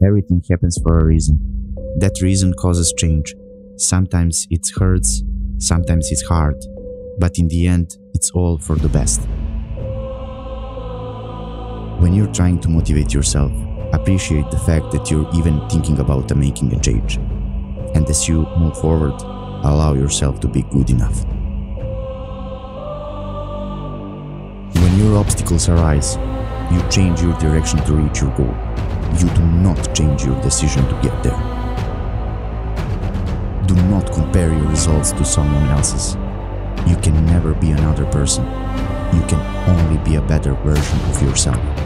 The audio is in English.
Everything happens for a reason. That reason causes change. Sometimes it hurts, sometimes it's hard, but in the end, it's all for the best. When you're trying to motivate yourself, appreciate the fact that you're even thinking about making a change. And as you move forward, allow yourself to be good enough. When your obstacles arise, you change your direction to reach your goal. You do not change your decision to get there. Do not compare your results to someone else's. You can never be another person. You can only be a better version of yourself.